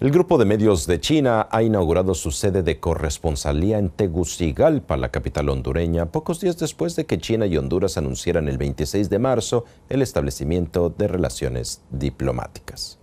El grupo de medios de China ha inaugurado su sede de corresponsalía en Tegucigalpa, la capital hondureña, pocos días después de que China y Honduras anunciaran el 26 de marzo el establecimiento de relaciones diplomáticas.